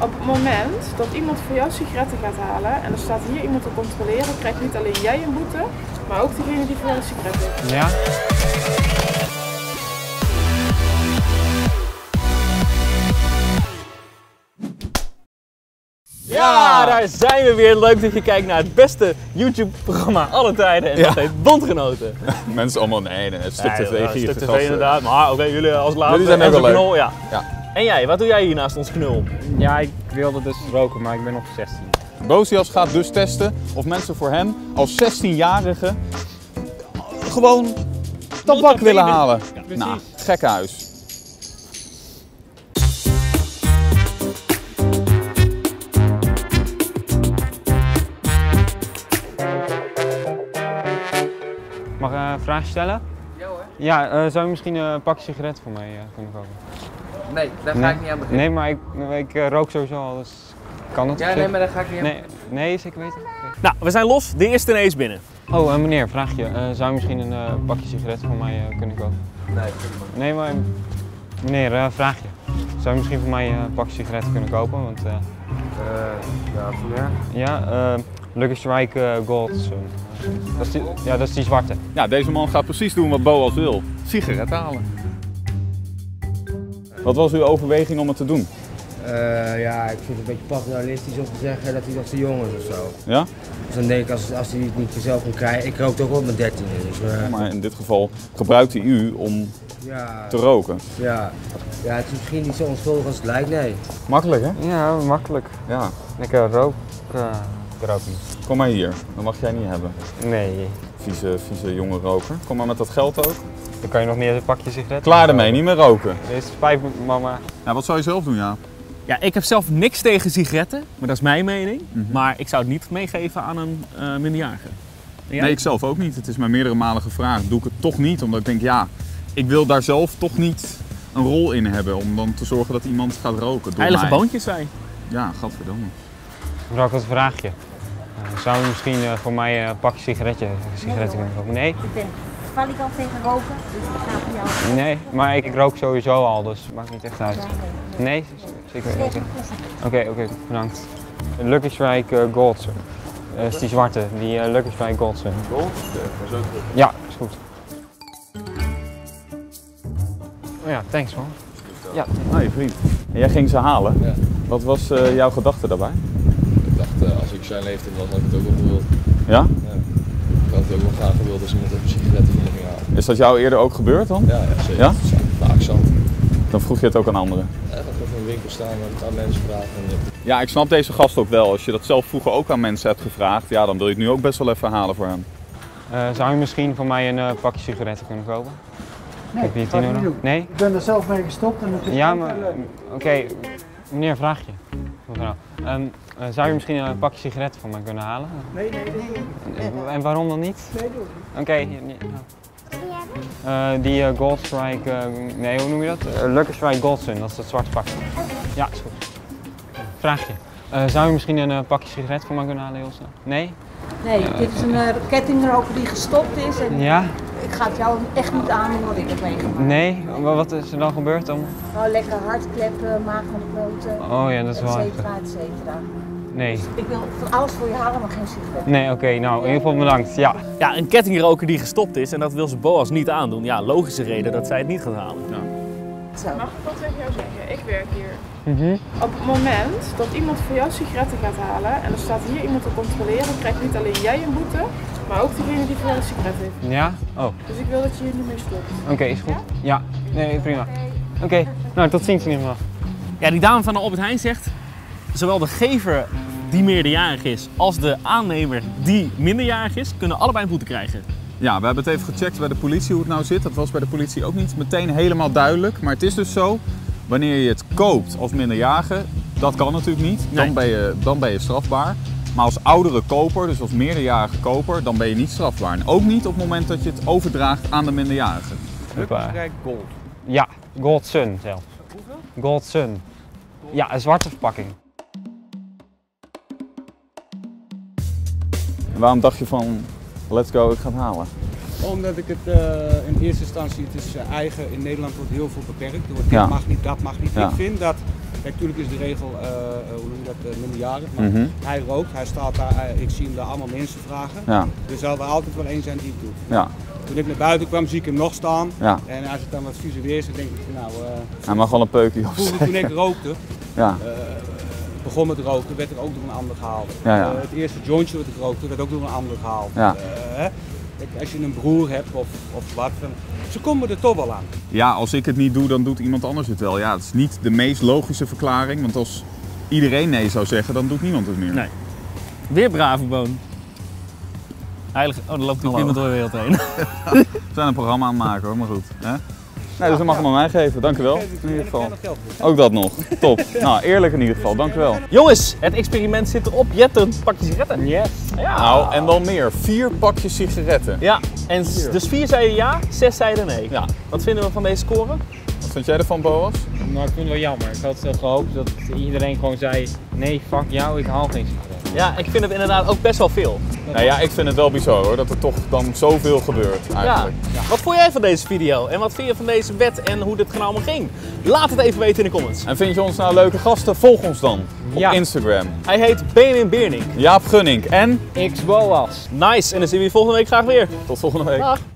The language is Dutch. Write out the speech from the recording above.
Op het moment dat iemand voor jou sigaretten gaat halen en er staat hier iemand te controleren, krijgt niet alleen jij een boete, maar ook degene die voor jou een sigaret heeft. Ja? Ja, daar zijn we weer. Leuk dat je kijkt naar het beste YouTube-programma alle tijden. En Ja. dat heet Bondgenoten. Mensen allemaal, nee, nee, een stuk Ja, tv, joh, gier stuk te tv gasten. inderdaad. Maar oké, jullie als laatste. Jullie zijn ook wel leuk. knol, ja. Ja. En jij, wat doe jij hier naast ons knul? Ja, ik wilde dus roken, maar ik ben nog 16. Bozias gaat dus testen of mensen voor hem als 16-jarige gewoon tabak willen halen. Ja, precies. nou, gekkenhuis. Mag ik eh, een vraag stellen? Ja hoor. Ja, eh, zou je misschien een pakje sigaret voor mij eh, kunnen kopen? Nee, daar ga Nee. ik niet aan beginnen. Nee, maar ik, ik eh, rook sowieso al, dus kan het? Ja, nee, maar daar ga ik niet aan nee, nee, zeker weten. Nou, we zijn los. De eerste ineens binnen. Oh, eh, meneer, vraagje. Eh, zou je misschien een eh, pakje sigaret voor mij eh, kunnen kopen? Nee, prima. Nee, maar meneer, vraagje. Zou je misschien voor mij eh, een pakje sigaretten kunnen kopen? Want eh, ja, voor ja, eh Lucky Strike Gold. zo. Dat is die, ja, dat is die zwarte. Ja, deze man gaat precies doen wat Boas wil. Sigaret halen. Wat was uw overweging om het te doen? Eh, ja, ik vind het een beetje paternalistisch om te zeggen dat hij nog te jong is of zo. Ja? Dus dan denk ik, als, als hij het niet zelf kan krijgen, ik rook ook op mijn dertiende. Dus, eh, Maar in dit geval gebruikt hij u om ja, te roken. ja. ja, het is misschien niet zo onschuldig als het lijkt, nee. Makkelijk hè? Ja, makkelijk. Ja. Lekker rook. eh, ik rook niet. Kom maar hier, dat mag jij niet hebben. Nee, Vieze, vieze jonge roker. Kom maar met dat geld ook. Dan kan je nog niet eens een pakje sigaretten Klaar ermee, niet meer roken. Er is spijt me, mama. Ja, wat zou je zelf doen, ja? Ja, ik heb zelf niks tegen sigaretten, maar dat is mijn mening. Mhm. Maar ik zou het niet meegeven aan een eh minderjarige. En jij? Nee, ik zelf ook niet. Het is mij meerdere malen gevraagd. Doe ik het toch niet, omdat ik denk, ja, ik wil daar zelf toch niet een rol in hebben. Om dan te zorgen dat iemand gaat roken. Door Heilige mij. boontjes, zei. Ja, gadverdamme. Mevrouw, ik had een vraagje. Eh, zou je misschien eh, voor mij een pakje sigaretje, sigaretten kunnen kopen? Nee? Valikant tegen roken, dus ik ga voor jou. Nee, maar ik, ik rook sowieso al, dus het maakt niet echt uit. Nee? Zeker weten. Oké, oké, bedankt. Lucky Strike Gold, sir. Eh, is die zwarte, die eh, Lucky Strike Gold, sir. Gold? Ja, is goed. Oh ja, thanks man. Ja, Hoi vriend. En jij ging ze halen. Ja. Wat was eh, jouw gedachte daarbij? Ik dacht, eh, als ik zijn leeftijd was, had ik het ook wel gewild. Ja? Ja. Ik ook wel graag gewild als iemand even sigaretten van me ging halen. Is dat jou eerder ook gebeurd dan? Ja, ja zeker. Ja? Vaak zand. Dan vroeg je het ook aan anderen. Ja, ik ga even in een winkel staan en een paar mensen vragen. En, Ja, ik snap deze gast ook wel. Als je dat zelf vroeger ook aan mensen hebt gevraagd, ja, dan wil je het nu ook best wel even halen voor hem. Eh, zou je misschien voor mij een eh, pakje sigaretten kunnen kopen? Nee, Heb je ik euro? niet doen. Nee? Ik ben er zelf mee gestopt en het is Ja, niet maar leuk. oké, meneer, vraagje. Mevrouw, Ehm, eh, zou je misschien een pakje sigaretten voor mij kunnen halen? Nee, nee, nee. nee. En, en waarom dan niet? Nee, doe ik Oké, ja. Eh, die eh, Gold Strike, eh, nee hoe noem je dat? Eh, Lucky Strike Gold Sun, dat is dat zwarte pakje. Ja, is goed. Vraagje. Eh, zou je misschien een eh, pakje sigaret voor mij kunnen halen heel snel? Nee? Nee, dit is een uh, kettingroker die gestopt is en Ja? ik ga het jou echt niet aandoen wat ik heb meegemaakt. Nee? Maar wat is er dan gebeurd dan? Nou, lekker hartkleppen, maagkloten, Oh ja, dat is et wel cetera, et cetera. Nee. Ik wil van alles voor je halen, maar geen sigaret. Nee, oké, nou in ieder geval bedankt. Ja. Ja, een kettingroker die gestopt is en dat wil ze Boas niet aandoen. Ja, logische reden dat zij het niet gaat halen. Zo. Mag ik wat tegen jou zeggen? Ik werk hier. Mhm. Op het moment dat iemand voor jou sigaretten gaat halen en er staat hier iemand te controleren, krijgt niet alleen jij een boete, maar ook degene die voor jou een sigaret heeft. Ja? Oh, Dus ik wil dat je hier niet mee stopt. oké, is goed. Ja, nee, prima. Oké, nou tot ziens in ieder geval. Ja, die dame van de Albert Heijn zegt, zowel de gever die meerderjarig is als de aannemer die minderjarig is, kunnen allebei een boete krijgen. Ja, we hebben het even gecheckt bij de politie hoe het nou zit. Dat was bij de politie ook niet meteen helemaal duidelijk. Maar het is dus zo, wanneer je het koopt als minderjarige, dat kan natuurlijk niet. Dan, Nee. ben je, dan ben je strafbaar. Maar als oudere koper, dus als meerderjarige koper, dan ben je niet strafbaar. En ook niet op het moment dat je het overdraagt aan de minderjarige. Hoppa. gold. Ja, Gold Sun zelf. Gold Sun. Ja, een zwarte verpakking. En waarom dacht je van, let's go, ik ga het halen? Omdat ik het eh, in eerste instantie, het is eh, eigen, in Nederland wordt heel veel beperkt. Er wordt Ja. dit mag niet, dat mag niet. Ja. Ik vind dat Kijk, natuurlijk is de regel, eh, hoe noem je dat, minderjarig. Maar Mhm. hij rookt, hij staat daar, ik zie hem daar allemaal mensen vragen. Ja. Er zal er altijd wel één zijn die het doet. Ja. Toen ik naar buiten kwam, zie ik hem nog staan. Ja. En als ik dan wat visueer, dan denk ik, nou, Hij mag wel een peukje vroeger toen ik rookte, Ja. Begon met roken, werd er ook door een ander gehaald. Ja, ja. Eh, het eerste jointje wat ik rookte, werd ook door een ander gehaald. Ja. Eh, hè. Kijk, als je een broer hebt of, of wat, dan, ze komen er toch wel aan. Ja, als ik het niet doe, dan doet iemand anders het wel. Ja, het is niet de meest logische verklaring, want als iedereen nee zou zeggen, dan doet niemand het meer. Nee. Weer Bravenboon. Heilig, oh, er loopt nog iemand door de wereld heen. We zijn een programma aan het maken hoor, maar goed. Hè? Nee, dus dat mag hem aan mij geven. Dankjewel. In ieder geval. Ook dat nog. Top. Nou, eerlijk in ieder geval. Dankjewel. Jongens, het experiment zit erop. Je hebt een pakje sigaretten. Yes. Ja. Nou, en dan meer. Vier pakjes sigaretten. Ja, en dus vier zeiden ja, zes zeiden nee. Ja. Wat vinden we van deze score? Wat vind jij ervan, Boas? Nou, ik vind het wel jammer. Ik had zo gehoopt dat iedereen gewoon zei: nee, fuck jou, ik haal geen sigaretten. Ja, ik vind het inderdaad ook best wel veel. Nou ja, ik vind het wel bizar hoor, dat er toch dan zoveel gebeurt Ja. eigenlijk. Wat vond jij van deze video? En wat vind je van deze wet en hoe dit nou allemaal ging? Laat het even weten in de comments. En vind je ons nou leuke gasten? Volg ons dan op Ja. Instagram. Hij heet Benjamin Beernink. Jaap Gunning en X Boas. Nice, en dan zien we je volgende week graag weer. tot volgende week. Dag.